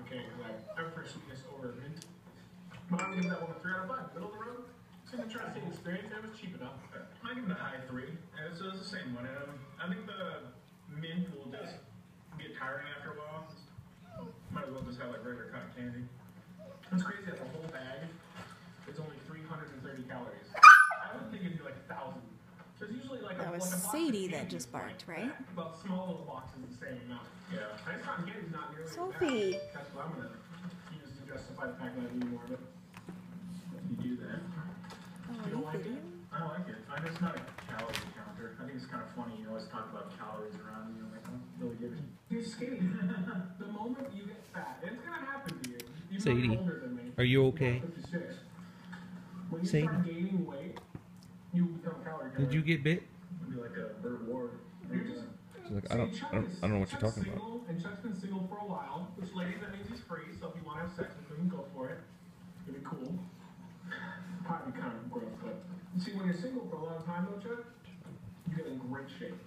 cotton candy because I prefer sweetness over mint. But I'm giving that one a three out of five. Middle of the road. It's an interesting experience. It was cheap enough. I give it a high three. And it's, it's the same one. Um, I think the mint will just get tiring after a while. Might as well just have like regular cotton candy. It's crazy that the whole bag is only 330 calories. I would think it'd be like a thousand. There's usually like a, was like a box Sadie that just barked, right? that, But small little boxes the same amount. Yeah. Ice cotton candy is not nearly as Sophie. Bad. I'm gonna use to justify the fact that I need more of it. If You do that. Oh, You don't like you it? videoing? I like it. I mean, it's not a calorie counter. I think it's kind of funny. You always talk about calories around you. Like, I don't really give a You're skinny. the moment you get fat, it's gonna happen to you. You're Sadie, older than me. are you okay? When you Sadie? start gaining weight, you become calorie Did you get bit? It'd be like a Burt Ward. She's like, I don't, I don't, I don't know what you're talking about. And Chuck's been single for a while. Which, ladies, that means he's free. So if you want to have sex with him, go for it. It'd be cool. Probably kind of gross, but see, when you're single for a long time, though, Chuck, you get in great shape.